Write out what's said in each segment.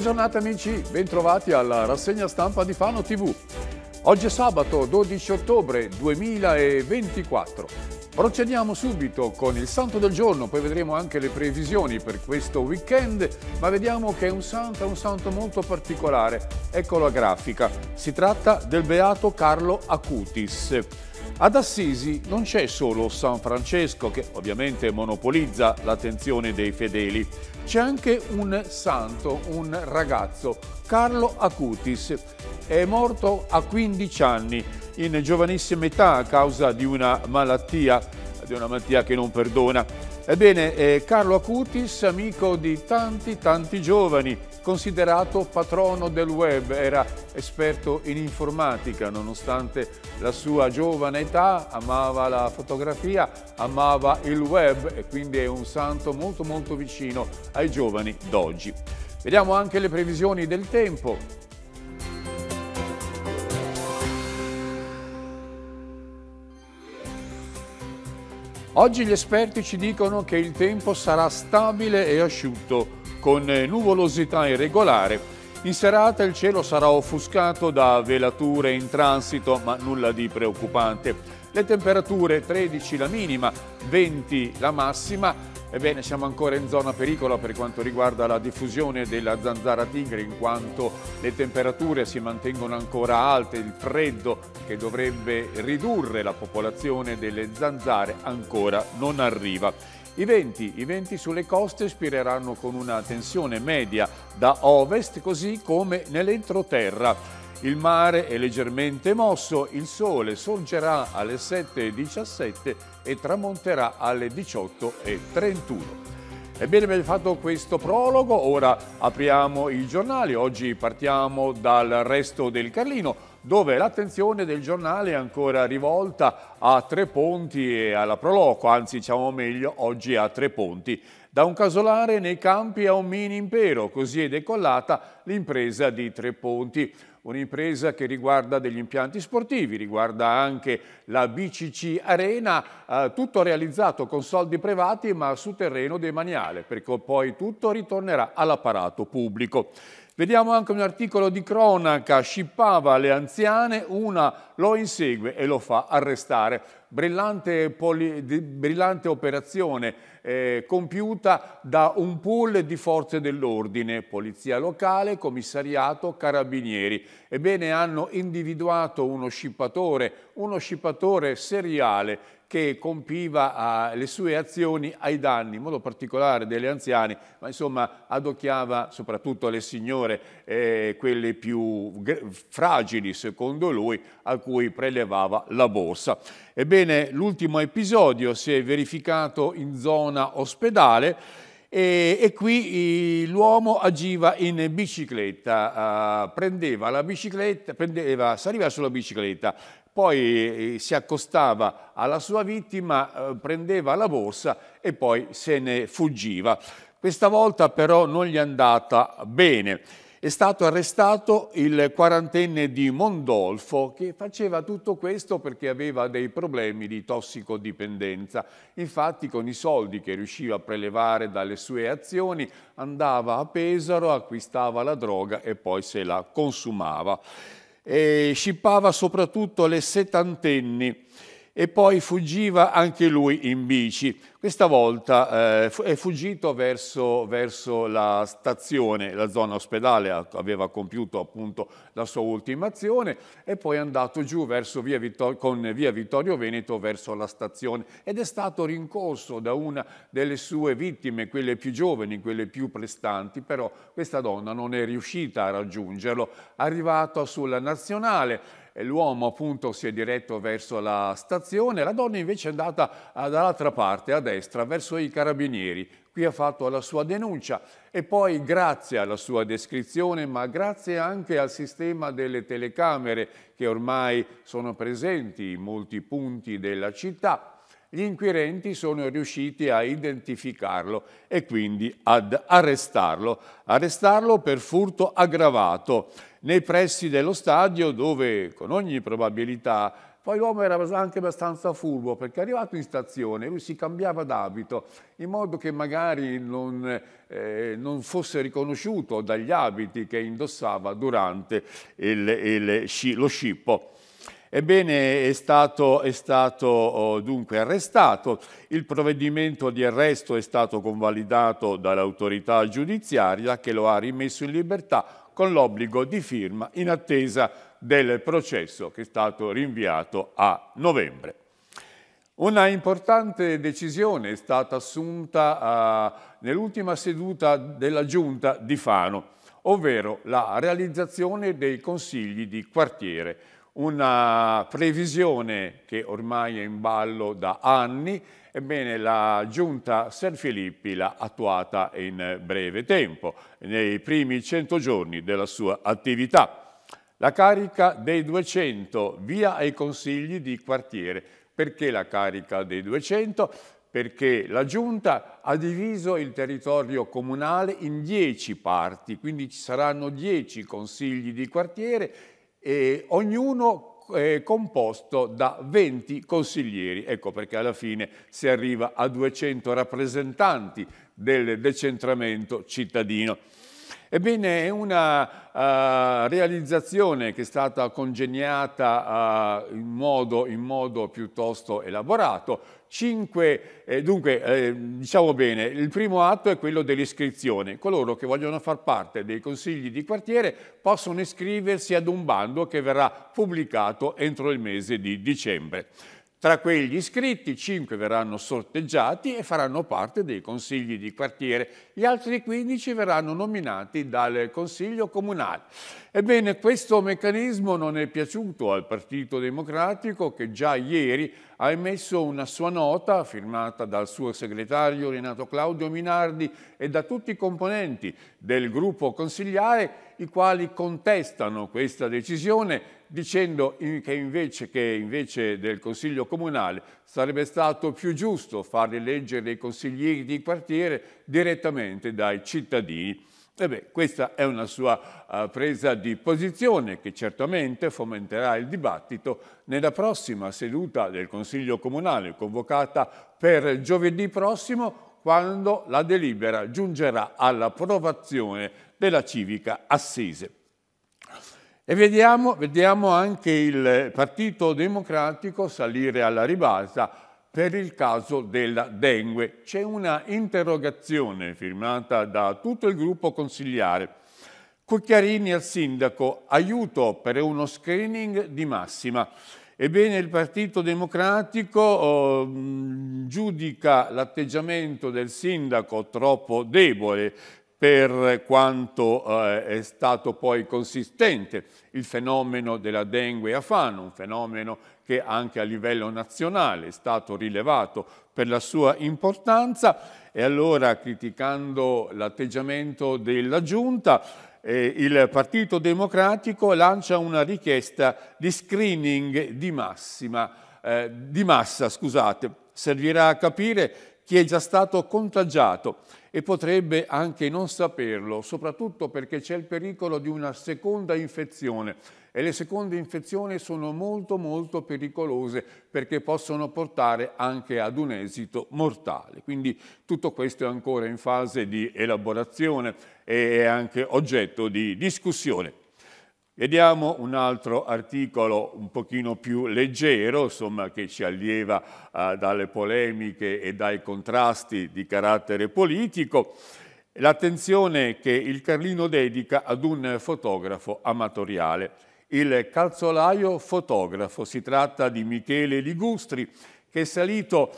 Buona giornata amici, bentrovati alla rassegna stampa di Fano TV. Oggi è sabato 12 ottobre 2024. Procediamo subito con il santo del giorno, poi vedremo anche le previsioni per questo weekend, ma vediamo che è un santo, un santo molto particolare. Ecco la grafica. Si tratta del beato Carlo Acutis. Ad Assisi non c'è solo San Francesco che ovviamente monopolizza l'attenzione dei fedeli, c'è anche un santo, un ragazzo, Carlo Acutis. È morto a 15 anni, in giovanissima età, a causa di una malattia, di una malattia che non perdona. Ebbene, eh, Carlo Acutis, amico di tanti, tanti giovani, considerato patrono del web, era esperto in informatica, nonostante la sua giovane età, amava la fotografia, amava il web e quindi è un santo molto molto vicino ai giovani d'oggi. Vediamo anche le previsioni del tempo. Oggi gli esperti ci dicono che il tempo sarà stabile e asciutto con nuvolosità irregolare. In serata il cielo sarà offuscato da velature in transito, ma nulla di preoccupante. Le temperature 13 la minima, 20 la massima. Ebbene, siamo ancora in zona pericolo per quanto riguarda la diffusione della zanzara tigre, in quanto le temperature si mantengono ancora alte, il freddo che dovrebbe ridurre la popolazione delle zanzare ancora non arriva. I venti, I venti sulle coste spireranno con una tensione media da ovest così come nell'entroterra. Il mare è leggermente mosso, il sole sorgerà alle 7.17 e tramonterà alle 18.31. Ebbene, abbiamo fatto questo prologo, ora apriamo i giornali. Oggi partiamo dal resto del Carlino dove l'attenzione del giornale è ancora rivolta a Tre Ponti e alla Proloco, anzi diciamo meglio oggi a Tre Ponti. Da un casolare nei campi a un mini impero, così è decollata l'impresa di Tre Ponti. Un'impresa che riguarda degli impianti sportivi, riguarda anche la BCC Arena, eh, tutto realizzato con soldi privati ma su terreno demaniale, perché poi tutto ritornerà all'apparato pubblico. Vediamo anche un articolo di cronaca, scippava le anziane, una lo insegue e lo fa arrestare. Brillante, poli, brillante operazione eh, compiuta da un pool di forze dell'ordine, polizia locale, commissariato, carabinieri. Ebbene hanno individuato uno scippatore, uno scippatore seriale che compiva uh, le sue azioni ai danni, in modo particolare delle anziane, ma insomma adocchiava soprattutto le signore, eh, quelle più fragili secondo lui, a cui prelevava la borsa. Ebbene, l'ultimo episodio si è verificato in zona ospedale, e, e, qui l'uomo agiva in bicicletta, uh, prendeva la bicicletta, prendeva, saliva sulla bicicletta, poi eh, si accostava alla sua vittima, eh, prendeva la borsa e poi se ne fuggiva. Questa volta però non gli è andata bene. È stato arrestato il quarantenne di Mondolfo che faceva tutto questo perché aveva dei problemi di tossicodipendenza. Infatti con i soldi che riusciva a prelevare dalle sue azioni andava a Pesaro, acquistava la droga e poi se la consumava e scippava soprattutto le settantenni e poi fuggiva anche lui in bici. Questa volta eh, è fuggito verso, verso, la stazione, la zona ospedale, aveva compiuto appunto la sua ultima azione e poi è andato giù via Vittor- con via Vittorio Veneto verso la stazione ed è stato rincorso da una delle sue vittime, quelle più giovani, quelle più prestanti, però questa donna non è riuscita a raggiungerlo. Arrivato sulla nazionale, l'uomo appunto si è diretto verso la stazione, la donna invece è andata dall'altra parte, a destra, verso i carabinieri. Qui ha fatto la sua denuncia e poi grazie alla sua descrizione, ma grazie anche al sistema delle telecamere che ormai sono presenti in molti punti della città, gli inquirenti sono riusciti a identificarlo e quindi ad arrestarlo. Arrestarlo per furto aggravato nei pressi dello stadio dove con ogni probabilità Poi l'uomo era anche abbastanza furbo perché arrivato in stazione lui si cambiava d'abito in modo che magari non, eh, non, fosse riconosciuto dagli abiti che indossava durante il, il, lo scippo. Ebbene, è stato, è stato oh, dunque arrestato. Il provvedimento di arresto è stato convalidato dall'autorità giudiziaria che lo ha rimesso in libertà con l'obbligo di firma in attesa del processo che è stato rinviato a novembre. Una importante decisione è stata assunta uh, nell'ultima seduta della Giunta di Fano, ovvero la realizzazione dei consigli di quartiere, una previsione che ormai è in ballo da anni, ebbene la Giunta Ser Filippi l'ha attuata in breve tempo, nei primi 100 giorni della sua attività. La carica dei 200 via ai consigli di quartiere. Perché la carica dei 200? Perché la Giunta ha diviso il territorio comunale in 10 parti, quindi ci saranno 10 consigli di quartiere e ognuno è composto da 20 consiglieri. Ecco perché alla fine si arriva a 200 rappresentanti del decentramento cittadino. Ebbene, è una uh, realizzazione che è stata congegnata uh, in, modo, in, modo, piuttosto elaborato. Cinque, eh, dunque, eh, diciamo bene, il primo atto è quello dell'iscrizione. Coloro che vogliono far parte dei consigli di quartiere possono iscriversi ad un bando che verrà pubblicato entro il mese di dicembre. Tra quegli iscritti, 5 verranno sorteggiati e faranno parte dei consigli di quartiere. Gli altri 15 verranno nominati dal Consiglio Comunale. Ebbene, questo meccanismo non è piaciuto al Partito Democratico che già ieri ha emesso una sua nota firmata dal suo segretario Renato Claudio Minardi e da tutti i componenti del gruppo consigliare i quali contestano questa decisione dicendo che invece, che invece del Consiglio Comunale sarebbe stato più giusto far eleggere i consiglieri di quartiere direttamente dai cittadini. Beh, questa è una sua uh, presa di posizione che certamente fomenterà il dibattito nella prossima seduta del Consiglio Comunale convocata per giovedì prossimo quando la delibera giungerà all'approvazione della civica assise. E vediamo, vediamo anche il Partito Democratico salire alla ribalta per il caso della dengue. C'è una interrogazione firmata da tutto il gruppo consigliare. Cucchiarini al sindaco, aiuto per uno screening di massima. Ebbene, il Partito Democratico oh, giudica l'atteggiamento del sindaco troppo debole, per quanto eh, è stato poi consistente il fenomeno della dengue a Fano, un fenomeno che anche a livello nazionale è stato rilevato per la sua importanza e allora criticando l'atteggiamento della Giunta eh, il Partito Democratico lancia una richiesta di screening di, massima, eh, di massa, scusate. servirà a capire chi è già stato contagiato e potrebbe anche non saperlo, soprattutto perché c'è il pericolo di una seconda infezione e le seconde infezioni sono molto molto pericolose perché possono portare anche ad un esito mortale. Quindi tutto questo è ancora in fase di elaborazione e anche oggetto di discussione. Vediamo un altro articolo un pochino più leggero, insomma, che ci allieva uh, dalle polemiche e dai contrasti di carattere politico. L'attenzione che il Carlino dedica ad un fotografo amatoriale, il calzolaio fotografo. Si tratta di Michele Ligustri, che è salito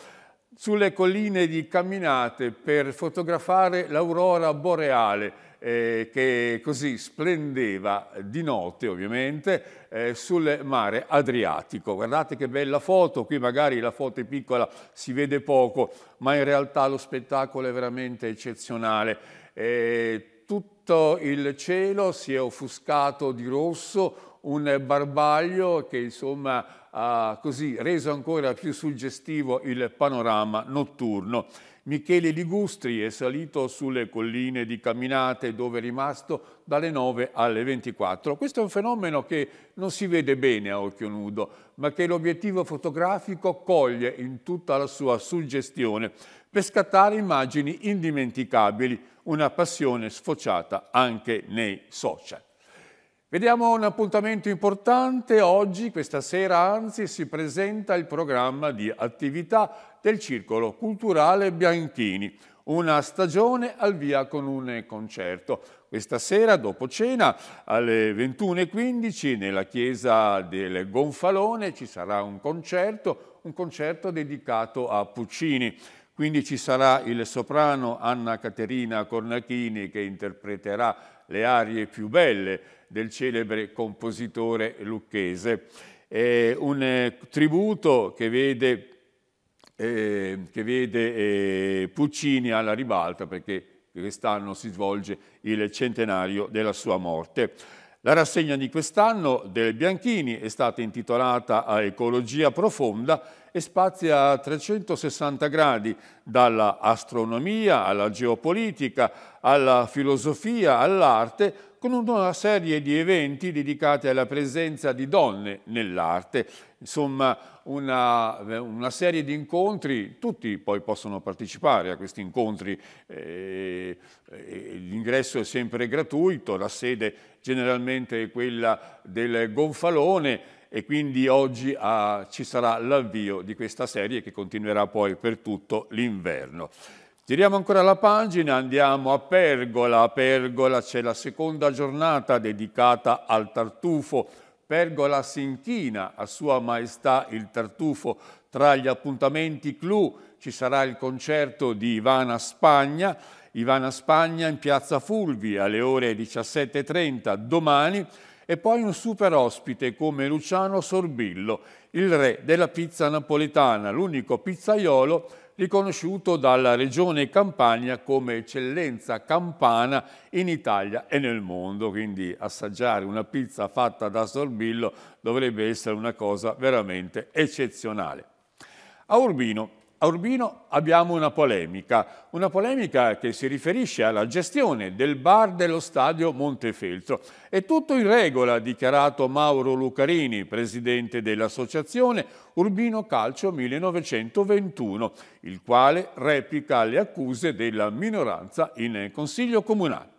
sulle colline di Camminate per fotografare l'aurora boreale eh, che così splendeva di notte ovviamente eh, sul mare Adriatico. Guardate che bella foto, qui magari la foto è piccola, si vede poco, ma in realtà lo spettacolo è veramente eccezionale. Eh, tutto il cielo si è offuscato di rosso, un barbaglio che insomma ha così reso ancora più suggestivo il panorama notturno. Michele Ligustri è salito sulle colline di Camminate dove è rimasto dalle 9 alle 24. Questo è un fenomeno che non si vede bene a occhio nudo, ma che l'obiettivo fotografico coglie in tutta la sua suggestione per scattare immagini indimenticabili, una passione sfociata anche nei social. Vediamo un appuntamento importante. Oggi, questa sera anzi, si presenta il programma di attività del Circolo Culturale Bianchini, una stagione al via con un concerto. Questa sera, dopo cena, alle 21.15, nella chiesa del Gonfalone ci sarà un concerto, un concerto dedicato a Puccini. Quindi ci sarà il soprano Anna Caterina Cornachini che interpreterà le arie più belle del celebre compositore lucchese. È un eh, tributo che vede, eh, che vede eh, Puccini alla ribalta perché quest'anno si svolge il centenario della sua morte. La rassegna di quest'anno del Bianchini è stata intitolata a Ecologia profonda e spazia a 360 gradi dalla astronomia alla geopolitica, alla filosofia, all'arte, con una serie di eventi dedicati alla presenza di donne nell'arte. Insomma, una, una, serie di incontri, tutti poi possono partecipare a questi incontri, eh, l'ingresso è sempre gratuito, la sede generalmente è quella del Gonfalone e quindi oggi ah, ci sarà l'avvio di questa serie che continuerà poi per tutto l'inverno. Giriamo ancora la pagina, andiamo a Pergola. A Pergola c'è la seconda giornata dedicata al tartufo. Pergola si inchina a Sua Maestà il tartufo. Tra gli appuntamenti clou ci sarà il concerto di Ivana Spagna. Ivana Spagna in piazza Fulvi alle ore 17.30 domani e poi un super ospite come Luciano Sorbillo, il re della pizza napoletana, l'unico pizzaiolo riconosciuto dalla Regione Campania come eccellenza campana in Italia e nel mondo, quindi assaggiare una pizza fatta da Sorbillo dovrebbe essere una cosa veramente eccezionale. A Urbino a Urbino abbiamo una polemica, una polemica che si riferisce alla gestione del bar dello stadio Montefeltro. È tutto in regola, ha dichiarato Mauro Lucarini, presidente dell'associazione Urbino Calcio 1921, il quale replica le accuse della minoranza in Consiglio Comunale.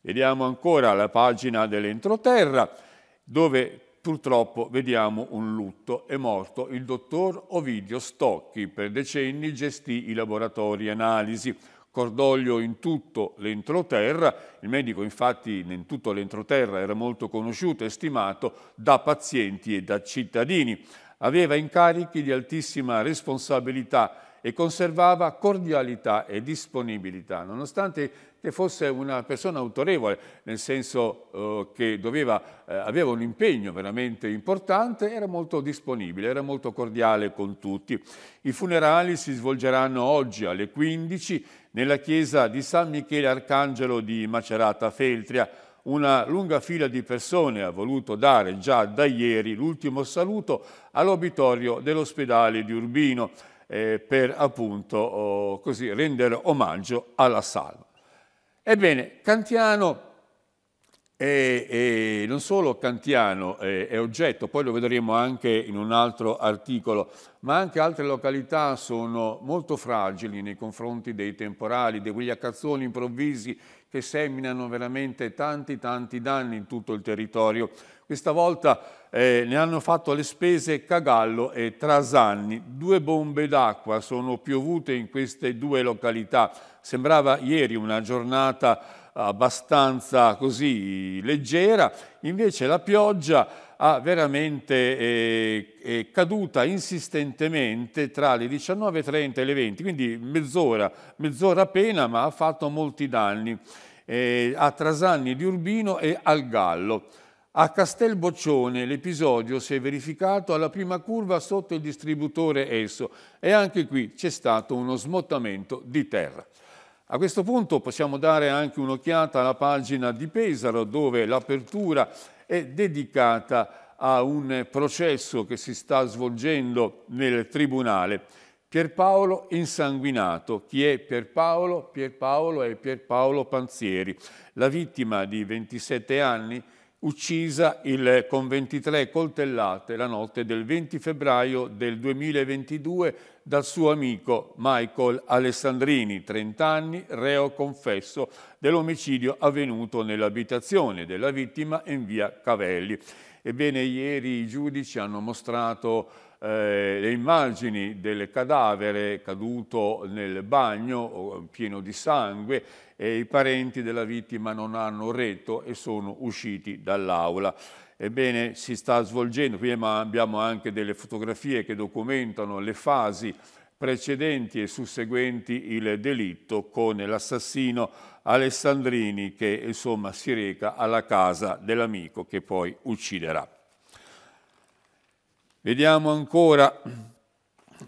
Vediamo ancora la pagina dell'entroterra, dove Purtroppo vediamo un lutto. È morto il dottor Ovidio Stocchi. Per decenni gestì i laboratori analisi. Cordoglio in tutto l'entroterra. Il medico infatti in tutto l'entroterra era molto conosciuto e stimato da pazienti e da cittadini. Aveva incarichi di altissima responsabilità e conservava cordialità e disponibilità, nonostante che fosse una persona autorevole, nel senso eh, che doveva, eh, aveva un impegno veramente importante, era molto disponibile, era molto cordiale con tutti. I funerali si svolgeranno oggi alle 15 nella chiesa di San Michele Arcangelo di Macerata Feltria. Una lunga fila di persone ha voluto dare già da ieri l'ultimo saluto all'obitorio dell'ospedale di Urbino eh, per appunto oh, così rendere omaggio alla salva. Ebbene, Cantiano è, è, non solo Cantiano è, è, oggetto, poi lo vedremo anche in un altro articolo, ma anche altre località sono molto fragili nei confronti dei temporali, di quegli accazzoni improvvisi che seminano veramente tanti tanti danni in tutto il territorio. Questa volta eh, ne hanno fatto le spese Cagallo e Trasanni. Due bombe d'acqua sono piovute in queste due località. Sembrava ieri una giornata abbastanza così leggera, invece la pioggia ha veramente eh, è caduta insistentemente tra le 19.30 e le 20, quindi mezz'ora, mezz'ora appena, ma ha fatto molti danni eh, a Trasanni di Urbino e al Gallo. A Castelboccione l'episodio si è verificato alla prima curva sotto il distributore Esso e anche qui c'è stato uno smottamento di terra. A questo punto possiamo dare anche un'occhiata alla pagina di Pesaro dove l'apertura è dedicata a un processo che si sta svolgendo nel Tribunale. Pierpaolo insanguinato. Chi è Pierpaolo? Pierpaolo è Pierpaolo Panzieri, la vittima di 27 anni uccisa il, con 23 coltellate la notte del 20 febbraio del 2022 dal suo amico Michael Alessandrini, 30 anni, reo confesso dell'omicidio avvenuto nell'abitazione della vittima in via Cavelli. Ebbene, ieri i giudici hanno mostrato eh, le immagini del cadavere caduto nel bagno pieno di sangue e i parenti della vittima non hanno retto e sono usciti dall'aula. Ebbene, si sta svolgendo, qui abbiamo anche delle fotografie che documentano le fasi precedenti e susseguenti il delitto con l'assassino Alessandrini che insomma si reca alla casa dell'amico che poi ucciderà. Vediamo ancora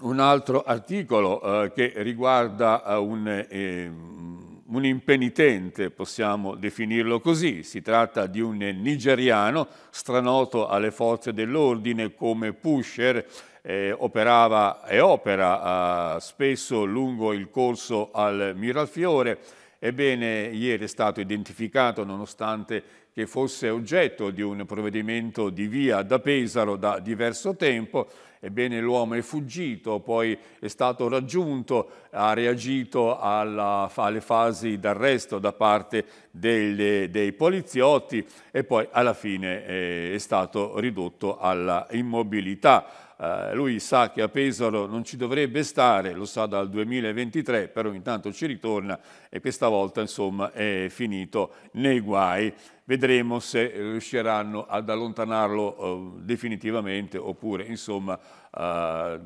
un altro articolo eh, che riguarda eh, un, eh, un, impenitente, possiamo definirlo così. Si tratta di un nigeriano stranoto alle forze dell'ordine come pusher, eh, operava e opera eh, spesso lungo il corso al Miralfiore. Ebbene, ieri è stato identificato, nonostante che fosse oggetto di un provvedimento di via da Pesaro da diverso tempo, ebbene l'uomo è fuggito, poi è stato raggiunto, ha reagito alla, alle fasi d'arresto da parte delle, dei poliziotti e poi alla fine eh, è stato ridotto alla immobilità. Uh, lui sa che a Pesaro non ci dovrebbe stare, lo sa dal 2023, però intanto ci ritorna e questa volta insomma è finito nei guai. Vedremo se riusciranno ad allontanarlo uh, definitivamente oppure insomma uh,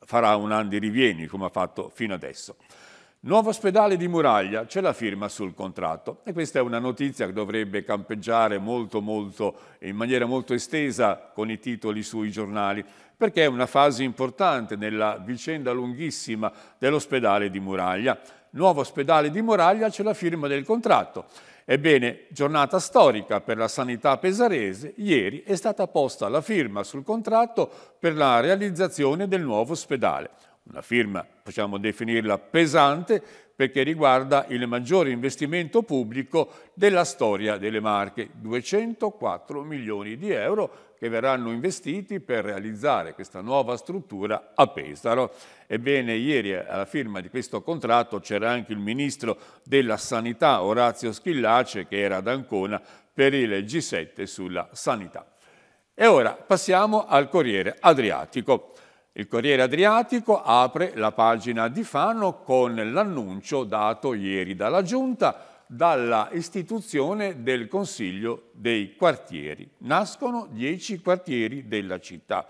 farà un anno di rivieni come ha fatto fino adesso. Nuovo ospedale di Muraglia, c'è la firma sul contratto e questa è una notizia che dovrebbe campeggiare molto, molto, in maniera molto estesa con i titoli sui giornali, perché è una fase importante nella vicenda lunghissima dell'ospedale di Muraglia. Nuovo ospedale di Muraglia, c'è la firma del contratto. Ebbene, giornata storica per la sanità pesarese, ieri è stata posta la firma sul contratto per la realizzazione del nuovo ospedale. Una firma, possiamo definirla pesante, perché riguarda il maggiore investimento pubblico della storia delle Marche, 204 milioni di euro che verranno investiti per realizzare questa nuova struttura a Pesaro. Ebbene, ieri alla firma di questo contratto c'era anche il ministro della Sanità Orazio Schillace che era ad Ancona per il G7 sulla sanità. E ora passiamo al Corriere Adriatico. Il Corriere Adriatico apre la pagina di Fano con l'annuncio dato ieri dalla Giunta dalla istituzione del Consiglio dei quartieri. Nascono dieci quartieri della città.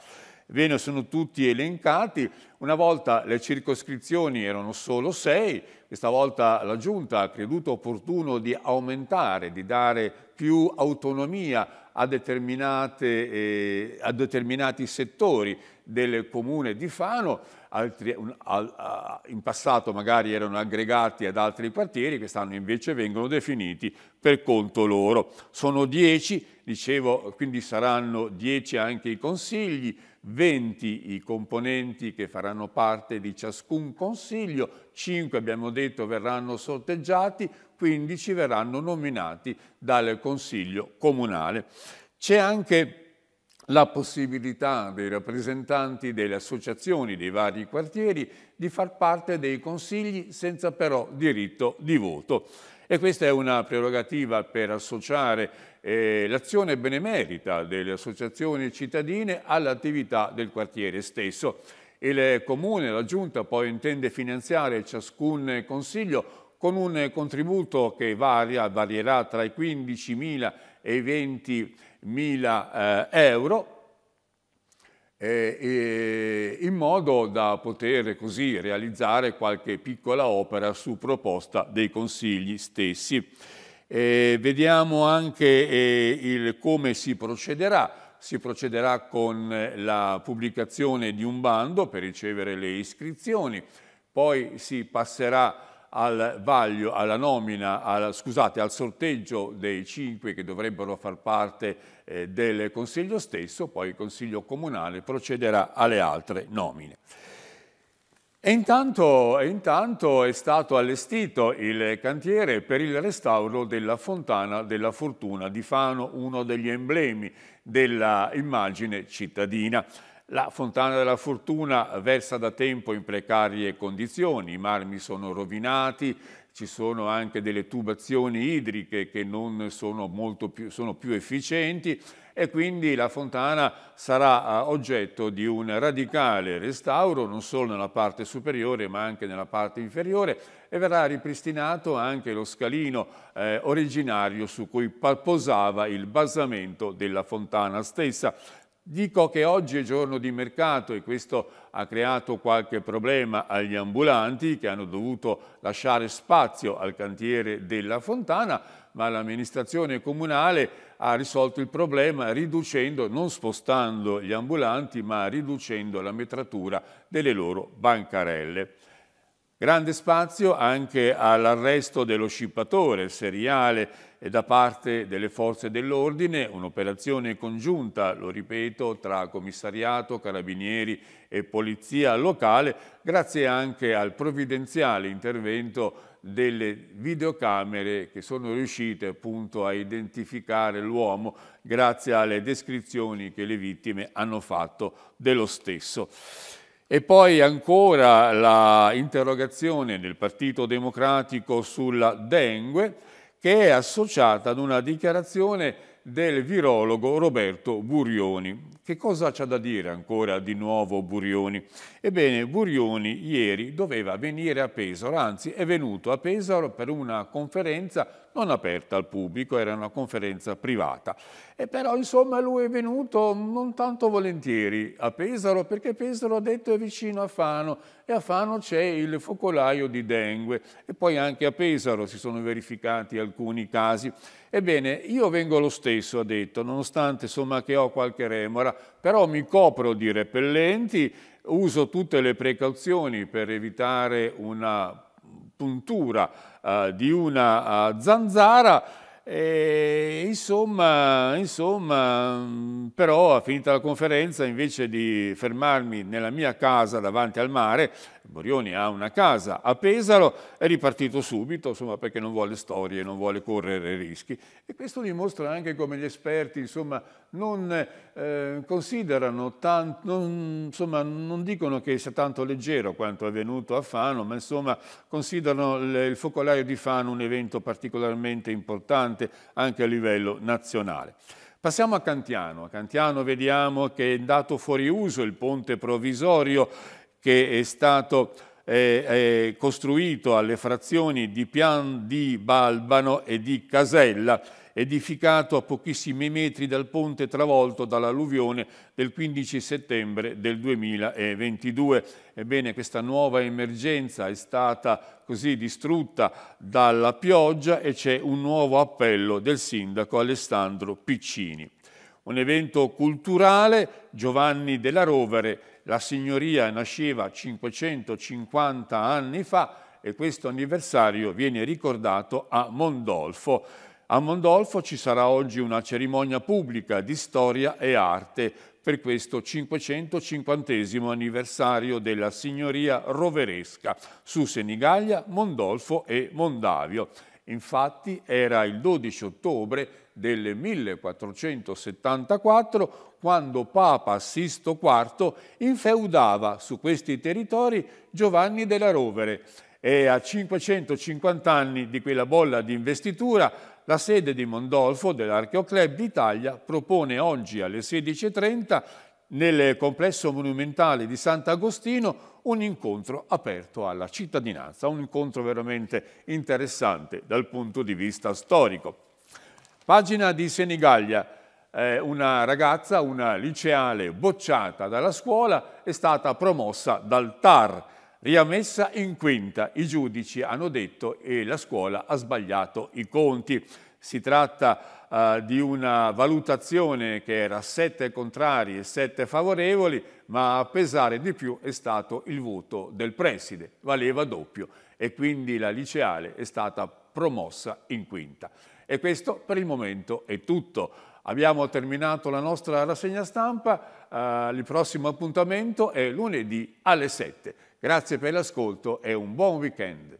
Ve sono tutti elencati. Una volta le circoscrizioni erano solo sei, questa volta la Giunta ha creduto opportuno di aumentare, di dare più autonomia a, eh, a determinati settori del comune di Fano, altri, un, a, in passato magari erano aggregati ad altri quartieri, quest'anno invece vengono definiti per conto loro. Sono dieci, dicevo, quindi saranno dieci anche i consigli, 20 i componenti che faranno parte di ciascun consiglio, 5 abbiamo detto verranno sorteggiati, 15 verranno nominati dal consiglio comunale. C'è anche la possibilità dei rappresentanti delle associazioni dei vari quartieri di far parte dei consigli senza però diritto di voto. E questa è una prerogativa per associare eh, l'azione benemerita delle associazioni cittadine all'attività del quartiere stesso. Il Comune, la Giunta, poi intende finanziare ciascun consiglio con un contributo che varia, varierà tra i 15.000 e i 20.000 eh, euro, eh, in modo da poter così realizzare qualche piccola opera su proposta dei consigli stessi. Eh, vediamo anche eh, il, come si procederà. Si procederà con la pubblicazione di un bando per ricevere le iscrizioni, poi si passerà al vaglio, alla nomina, al, scusate, al sorteggio dei cinque che dovrebbero far parte eh, del Consiglio stesso, poi il Consiglio Comunale procederà alle altre nomine. E intanto, intanto, è stato allestito il cantiere per il restauro della Fontana della Fortuna di Fano, uno degli emblemi dell'immagine cittadina. La Fontana della Fortuna versa da tempo in precarie condizioni, i marmi sono rovinati, ci sono anche delle tubazioni idriche che non sono, molto più, sono più efficienti e quindi la fontana sarà eh, oggetto di un radicale restauro non solo nella parte superiore ma anche nella parte inferiore e verrà ripristinato anche lo scalino eh, originario su cui posava il basamento della fontana stessa. Dico che oggi è giorno di mercato e questo ha creato qualche problema agli ambulanti che hanno dovuto lasciare spazio al cantiere della fontana, ma l'amministrazione comunale ha risolto il problema riducendo, non spostando gli ambulanti, ma riducendo la metratura delle loro bancarelle. Grande spazio anche all'arresto dello scippatore seriale da parte delle forze dell'ordine, un'operazione congiunta, lo ripeto, tra commissariato, carabinieri e polizia locale, grazie anche al provvidenziale intervento delle videocamere che sono riuscite appunto a identificare l'uomo grazie alle descrizioni che le vittime hanno fatto dello stesso. E poi ancora l'interrogazione del Partito Democratico sulla dengue, che è associata ad una dichiarazione del virologo Roberto Burioni. Che cosa c'ha da dire ancora di nuovo Burioni? Ebbene, Burioni ieri doveva venire a Pesaro, anzi è venuto a Pesaro per una conferenza non aperta al pubblico, era una conferenza privata. E però insomma lui è venuto non tanto volentieri a Pesaro perché Pesaro ha detto è vicino a Fano e a Fano c'è il focolaio di dengue e poi anche a Pesaro si sono verificati alcuni casi. Ebbene, io vengo lo stesso, ha detto, nonostante insomma che ho qualche remora, però mi copro di repellenti, uso tutte le precauzioni per evitare una puntura uh, di una uh, zanzara. E, insomma, insomma, però, finita la conferenza, invece di fermarmi nella mia casa davanti al mare, Borioni ha una casa a Pesaro, è ripartito subito, insomma, perché non vuole storie, non vuole correre rischi. E questo dimostra anche come gli esperti, insomma, non eh, considerano tanto, non, insomma, non dicono che sia tanto leggero quanto è avvenuto a Fano, ma insomma, considerano il, focolaio di Fano un evento particolarmente importante anche a livello nazionale. Passiamo a Cantiano. A Cantiano vediamo che è andato fuori uso il ponte provvisorio che è stato eh, eh, costruito alle frazioni di Pian di Balbano e di Casella, edificato a pochissimi metri dal ponte travolto dall'alluvione del 15 settembre del 2022. Ebbene, questa nuova emergenza è stata così distrutta dalla pioggia e c'è un nuovo appello del sindaco Alessandro Piccini. Un evento culturale, Giovanni della Rovere, la signoria nasceva 550 anni fa e questo anniversario viene ricordato a Mondolfo. A Mondolfo ci sarà oggi una cerimonia pubblica di storia e arte per questo 550 anniversario della signoria roveresca su Senigallia, Mondolfo e Mondavio. Infatti era il 12 ottobre del 1474 quando Papa Sisto IV infeudava su questi territori Giovanni della Rovere e a 550 anni di quella bolla di investitura la sede di Mondolfo dell'Archeoclub d'Italia propone oggi alle 16.30 nel complesso monumentale di Sant'Agostino un incontro aperto alla cittadinanza, un incontro veramente interessante dal punto di vista storico. Pagina di Senigallia, eh, una ragazza, una liceale bocciata dalla scuola, è stata promossa dal TAR, riammessa in quinta. I giudici hanno detto che la scuola ha sbagliato i conti. Si tratta uh, di una valutazione che era sette contrari e sette favorevoli, ma a pesare di più è stato il voto del preside, valeva doppio e quindi la liceale è stata promossa in quinta. E questo per il momento è tutto. Abbiamo terminato la nostra rassegna stampa, uh, il prossimo appuntamento è lunedì alle 7. Grazie per l'ascolto e un buon weekend.